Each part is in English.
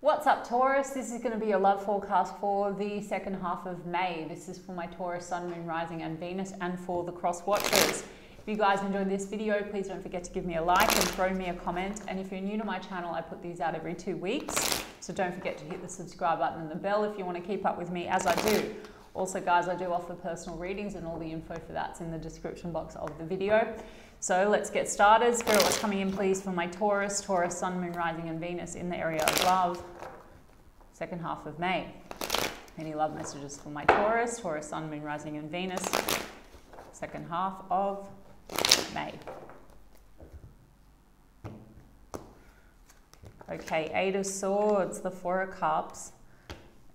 What's up, Taurus? This is going to be a love forecast for the second half of May. This is for my Taurus, Sun, Moon, Rising, and Venus, and for the cross watchers. If you guys enjoyed this video, please don't forget to give me a like and throw me a comment. And if you're new to my channel, I put these out every two weeks. So don't forget to hit the subscribe button and the bell if you want to keep up with me as I do. Also, guys, I do offer personal readings, and all the info for that's in the description box of the video. So let's get started. Spirit, what's coming in, please, for my Taurus, Taurus, Sun, Moon, Rising, and Venus in the area of love, second half of May. Any love messages for my Taurus, Taurus, Sun, Moon, Rising, and Venus, second half of May. Okay, Eight of Swords, the Four of Cups,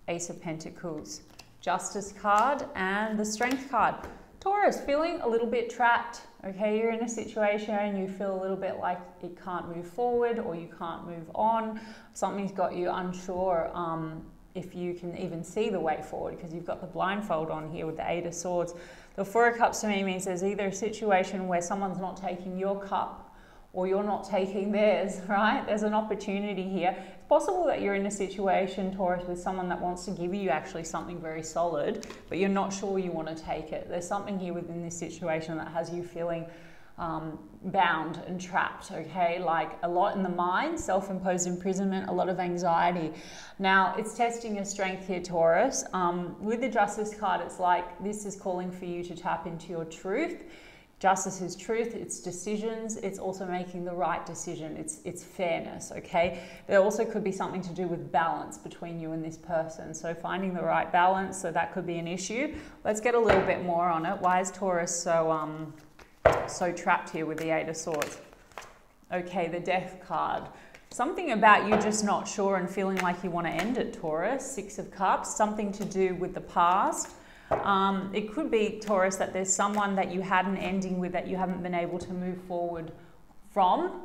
Ace of Pentacles, Justice card, and the Strength card. Taurus, feeling a little bit trapped. Okay, you're in a situation and you feel a little bit like it can't move forward or you can't move on. Something's got you unsure um, if you can even see the way forward because you've got the blindfold on here with the Eight of Swords. The Four of Cups to me means there's either a situation where someone's not taking your cup or you're not taking theirs, right? There's an opportunity here. Possible that you're in a situation, Taurus, with someone that wants to give you actually something very solid, but you're not sure you want to take it. There's something here within this situation that has you feeling um, bound and trapped, okay? Like a lot in the mind, self imposed imprisonment, a lot of anxiety. Now, it's testing your strength here, Taurus. Um, with the Justice card, it's like this is calling for you to tap into your truth Justice is truth, it's decisions, it's also making the right decision, it's, it's fairness, okay? There also could be something to do with balance between you and this person. So finding the right balance, so that could be an issue. Let's get a little bit more on it. Why is Taurus so, um, so trapped here with the Eight of Swords? Okay, the Death card. Something about you just not sure and feeling like you want to end it, Taurus. Six of Cups, something to do with the past um, it could be, Taurus, that there's someone that you had an ending with that you haven't been able to move forward from,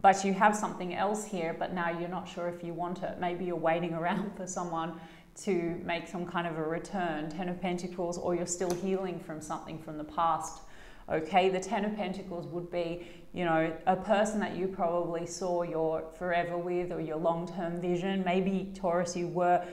but you have something else here, but now you're not sure if you want it. Maybe you're waiting around for someone to make some kind of a return, Ten of Pentacles, or you're still healing from something from the past. Okay, the Ten of Pentacles would be, you know, a person that you probably saw your forever with or your long term vision. Maybe, Taurus, you were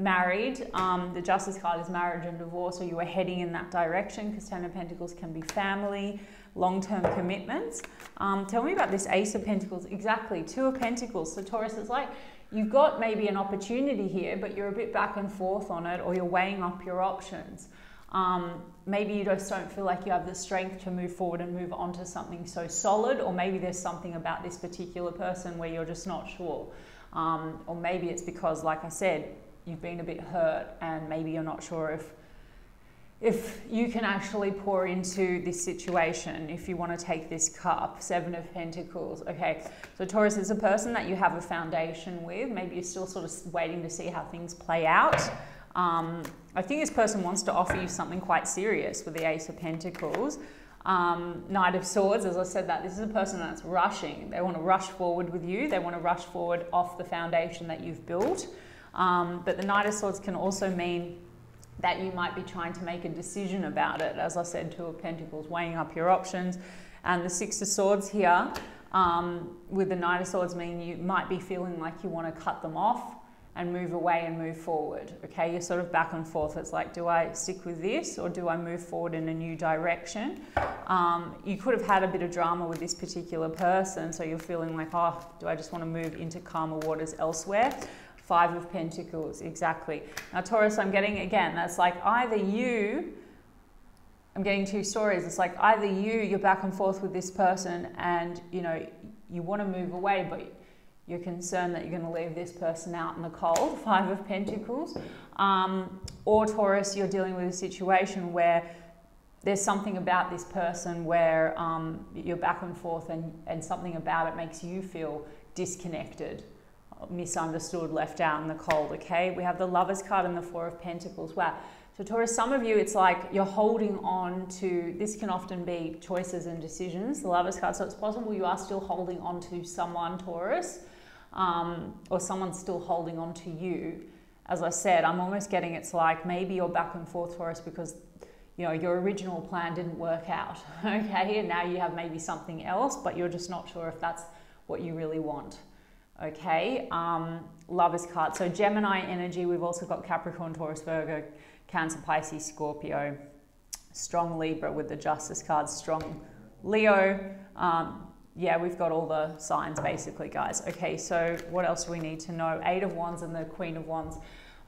married, um, the Justice card is marriage and divorce, so you are heading in that direction because Ten of Pentacles can be family, long term commitments. Um, tell me about this Ace of Pentacles. Exactly, Two of Pentacles. So, Taurus, is like you've got maybe an opportunity here, but you're a bit back and forth on it, or you're weighing up your options. Um, maybe you just don't feel like you have the strength to move forward and move on to something so solid, or maybe there's something about this particular person where you're just not sure. Um, or maybe it's because, like I said, you've been a bit hurt and maybe you're not sure if if you can actually pour into this situation, if you want to take this cup, Seven of Pentacles. Okay, so Taurus is a person that you have a foundation with. Maybe you're still sort of waiting to see how things play out. Um, I think this person wants to offer you something quite serious with the Ace of Pentacles. Um, Knight of Swords, as I said that, this is a person that's rushing. They want to rush forward with you. They want to rush forward off the foundation that you've built. Um, but the Knight of Swords can also mean that you might be trying to make a decision about it. As I said, Two of Pentacles, weighing up your options. And the Six of Swords here um, with the Knight of Swords mean you might be feeling like you want to cut them off and move away and move forward. Okay, you're sort of back and forth. It's like, do I stick with this or do I move forward in a new direction? Um, you could have had a bit of drama with this particular person, so you're feeling like, oh, do I just want to move into calmer waters elsewhere? Five of Pentacles, exactly. Now, Taurus, I'm getting again, that's like either you, I'm getting two stories. It's like either you, you're back and forth with this person and, you know, you want to move away, but you're concerned that you're going to leave this person out in the cold, Five of Pentacles. Um, or Taurus, you're dealing with a situation where there's something about this person where um, you're back and forth and, and something about it makes you feel disconnected misunderstood, left out in the cold, okay? We have the Lover's card and the Four of Pentacles. Wow. So Taurus, some of you, it's like you're holding on to, this can often be choices and decisions, the Lover's card. So it's possible you are still holding on to someone, Taurus, um, or someone's still holding on to you. As I said, I'm almost getting it's like maybe you're back and forth, Taurus, because you know your original plan didn't work out, okay? And now you have maybe something else, but you're just not sure if that's what you really want Okay, um, lovers card. So Gemini energy, we've also got Capricorn, Taurus, Virgo, Cancer, Pisces, Scorpio, strong Libra with the Justice card, strong Leo. Um, yeah, we've got all the signs basically, guys. Okay, so what else do we need to know? Eight of Wands and the Queen of Wands.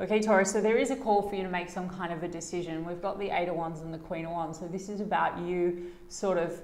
Okay, Taurus, so there is a call for you to make some kind of a decision. We've got the Eight of Wands and the Queen of Wands. So this is about you sort of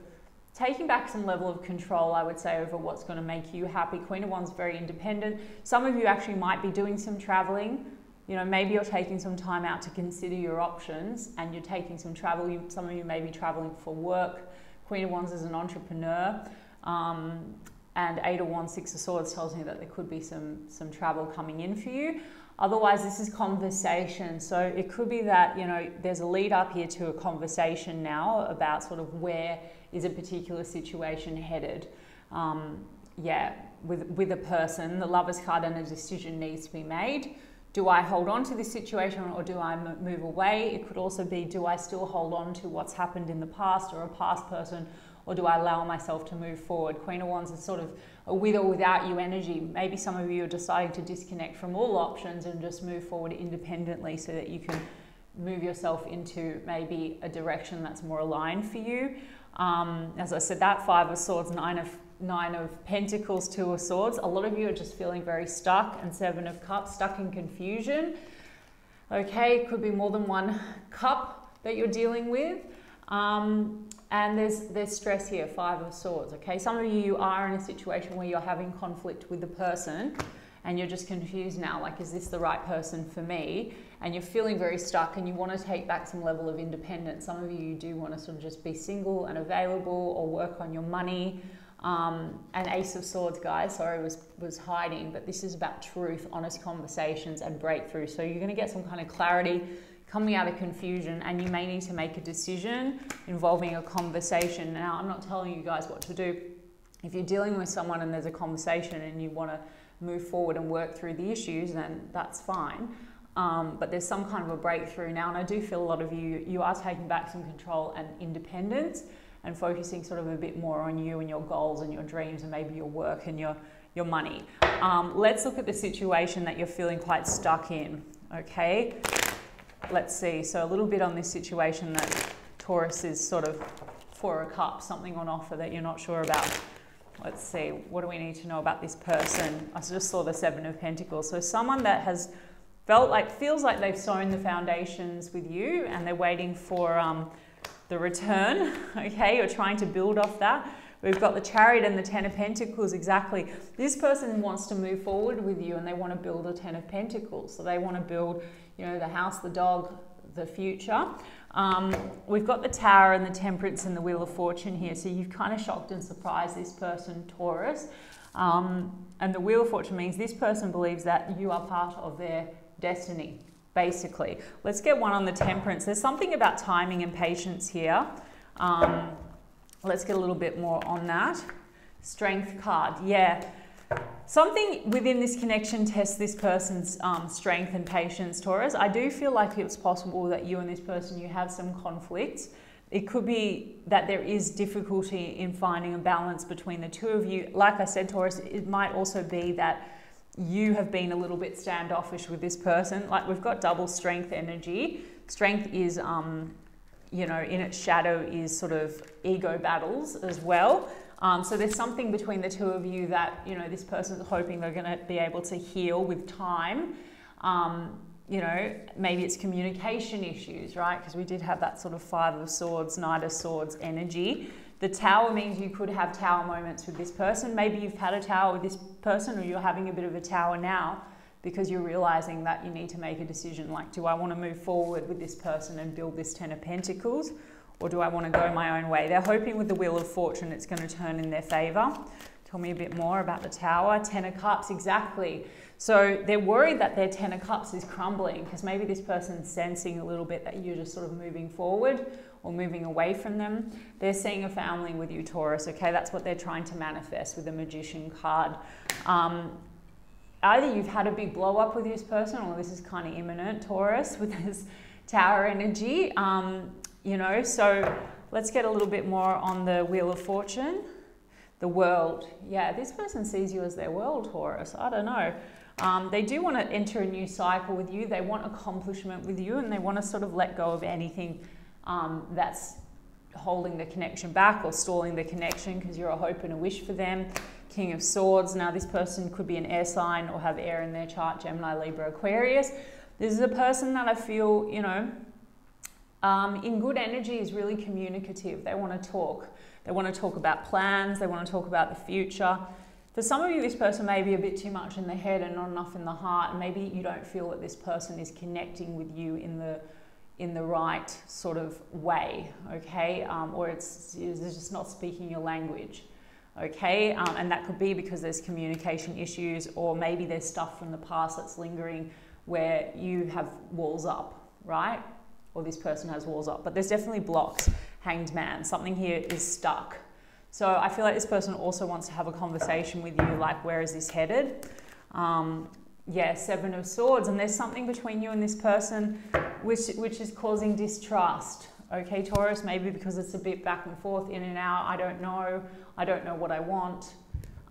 taking back some level of control, I would say, over what's going to make you happy. Queen of Wands very independent. Some of you actually might be doing some traveling. You know, maybe you're taking some time out to consider your options and you're taking some travel. You, some of you may be traveling for work. Queen of Wands is an entrepreneur. Um, and Eight of Wands, Six of Swords tells me that there could be some, some travel coming in for you. Otherwise, this is conversation. So it could be that, you know, there's a lead up here to a conversation now about sort of where is a particular situation headed. Um, yeah, with, with a person, the lover's card and a decision needs to be made. Do I hold on to this situation or do I move away? It could also be do I still hold on to what's happened in the past or a past person or do I allow myself to move forward? Queen of Wands is sort of a with or without you energy. Maybe some of you are deciding to disconnect from all options and just move forward independently so that you can move yourself into maybe a direction that's more aligned for you. Um, as I said, that Five of Swords, Nine of Nine of Pentacles, Two of Swords. A lot of you are just feeling very stuck, and Seven of Cups, stuck in confusion. Okay, could be more than one cup that you're dealing with. Um, and there's, there's stress here, Five of Swords, okay? Some of you are in a situation where you're having conflict with the person and you're just confused now, like, is this the right person for me? And you're feeling very stuck and you want to take back some level of independence. Some of you, do want to sort of just be single and available or work on your money. Um, and Ace of Swords, guys, sorry, was, was hiding, but this is about truth, honest conversations, and breakthrough. So you're going to get some kind of clarity coming out of confusion and you may need to make a decision involving a conversation. Now, I'm not telling you guys what to do. If you're dealing with someone and there's a conversation and you want to move forward and work through the issues, then that's fine. Um, but there's some kind of a breakthrough now, and I do feel a lot of you you are taking back some control and independence and focusing sort of a bit more on you and your goals and your dreams and maybe your work and your your money. Um, let's look at the situation that you're feeling quite stuck in. Okay, let's see. So a little bit on this situation that Taurus is sort of for a cup, something on offer that you're not sure about. Let's see, what do we need to know about this person? I just saw the Seven of Pentacles. So someone that has felt like, feels like they've sown the foundations with you and they're waiting for um, the return, okay? You're trying to build off that. We've got the chariot and the ten of pentacles exactly. This person wants to move forward with you and they want to build a ten of pentacles. So they want to build, you know, the house, the dog, the future. Um, we've got the tower and the temperance and the wheel of fortune here. So you've kind of shocked and surprised this person, Taurus. Um, and the wheel of fortune means this person believes that you are part of their destiny, basically. Let's get one on the temperance. There's something about timing and patience here. Um, Let's get a little bit more on that. Strength card, yeah. Something within this connection tests this person's um, strength and patience, Taurus. I do feel like it's possible that you and this person, you have some conflicts. It could be that there is difficulty in finding a balance between the two of you. Like I said, Taurus, it might also be that you have been a little bit standoffish with this person. Like we've got double strength energy. Strength is um, you know, in its shadow is sort of ego battles as well. Um, so there's something between the two of you that, you know, this person's hoping they're going to be able to heal with time. Um, you know, maybe it's communication issues, right? Because we did have that sort of five of swords, knight of swords energy. The tower means you could have tower moments with this person. Maybe you've had a tower with this person or you're having a bit of a tower now because you're realizing that you need to make a decision like, do I want to move forward with this person and build this Ten of Pentacles, or do I want to go my own way? They're hoping with the Wheel of Fortune it's going to turn in their favor. Tell me a bit more about the Tower. Ten of Cups, exactly. So they're worried that their Ten of Cups is crumbling because maybe this person's sensing a little bit that you're just sort of moving forward or moving away from them. They're seeing a family with you, Taurus, okay? That's what they're trying to manifest with the Magician card. Um, either you've had a big blow up with this person or this is kind of imminent, Taurus, with this tower energy. Um, you know, so let's get a little bit more on the Wheel of Fortune. The world. Yeah, this person sees you as their world, Taurus. I don't know. Um, they do want to enter a new cycle with you. They want accomplishment with you and they want to sort of let go of anything um, that's holding the connection back or stalling the connection because you're a hope and a wish for them. King of Swords. Now, this person could be an air sign or have air in their chart Gemini, Libra, Aquarius. This is a person that I feel, you know, um, in good energy is really communicative. They want to talk. They want to talk about plans. They want to talk about the future. For some of you, this person may be a bit too much in the head and not enough in the heart. Maybe you don't feel that this person is connecting with you in the in the right sort of way, okay? Um, or it's, it's just not speaking your language, okay? Um, and that could be because there's communication issues, or maybe there's stuff from the past that's lingering where you have walls up, right? Or this person has walls up. But there's definitely blocks, hanged man. Something here is stuck. So I feel like this person also wants to have a conversation with you, like, where is this headed? Um, yeah, Seven of Swords, and there's something between you and this person which, which is causing distrust. Okay, Taurus, maybe because it's a bit back and forth, in and out. I don't know. I don't know what I want.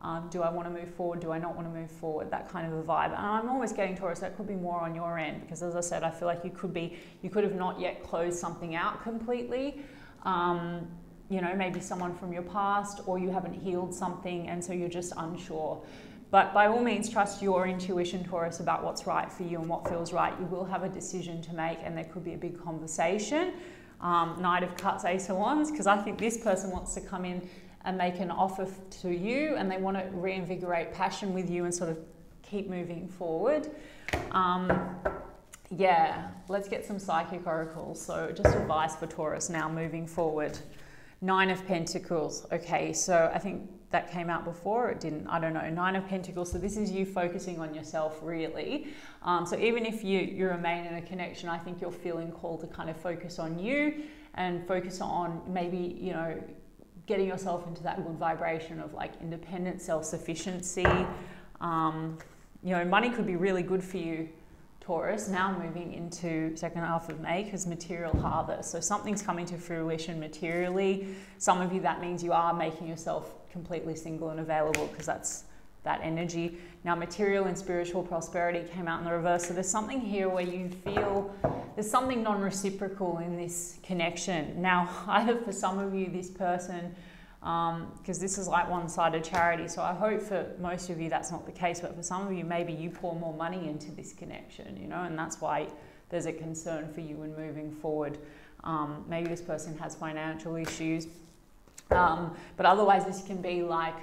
Um, do I want to move forward? Do I not want to move forward? That kind of a vibe. And I'm always getting Taurus. That could be more on your end because, as I said, I feel like you could be, you could have not yet closed something out completely. Um, you know, maybe someone from your past, or you haven't healed something, and so you're just unsure. But by all means, trust your intuition, Taurus, about what's right for you and what feels right. You will have a decision to make, and there could be a big conversation. Um, Knight of Cups, Ace of Wands, because I think this person wants to come in and make an offer to you, and they want to reinvigorate passion with you and sort of keep moving forward. Um, yeah, let's get some psychic oracles. So, just advice for Taurus now moving forward. Nine of Pentacles. Okay, so I think that came out before, it didn't, I don't know. Nine of Pentacles, so this is you focusing on yourself really. Um, so even if you, you remain in a connection, I think you're feeling called to kind of focus on you and focus on maybe, you know, getting yourself into that good vibration of like independent self-sufficiency. Um, you know, money could be really good for you Taurus, now moving into second half of May because material harvest. So something's coming to fruition materially. Some of you, that means you are making yourself completely single and available because that's that energy. Now, material and spiritual prosperity came out in the reverse. So there's something here where you feel there's something non reciprocal in this connection. Now, either for some of you, this person because um, this is like one-sided charity. So I hope for most of you that's not the case, but for some of you, maybe you pour more money into this connection, you know, and that's why there's a concern for you in moving forward. Um, maybe this person has financial issues, um, but otherwise this can be like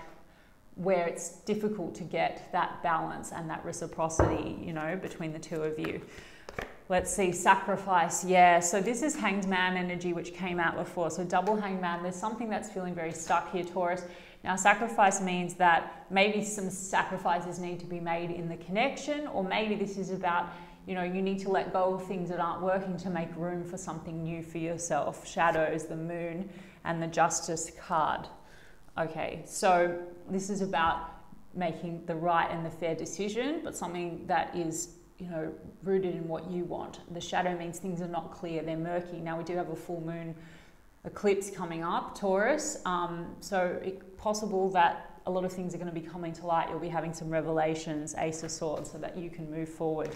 where it's difficult to get that balance and that reciprocity, you know, between the two of you. Let's see, sacrifice. Yeah, so this is hanged man energy, which came out before. So double hanged man, there's something that's feeling very stuck here, Taurus. Now, sacrifice means that maybe some sacrifices need to be made in the connection, or maybe this is about, you know, you need to let go of things that aren't working to make room for something new for yourself. Shadows, the moon, and the justice card. Okay, so this is about making the right and the fair decision, but something that is you know, rooted in what you want. The shadow means things are not clear, they're murky. Now we do have a full moon eclipse coming up, Taurus. Um, so it's possible that a lot of things are going to be coming to light. You'll be having some revelations, Ace of Swords, so that you can move forward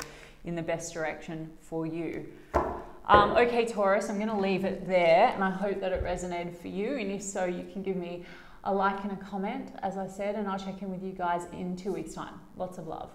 in the best direction for you. Um, okay, Taurus, I'm going to leave it there, and I hope that it resonated for you. And if so, you can give me a like and a comment, as I said, and I'll check in with you guys in two weeks' time. Lots of love.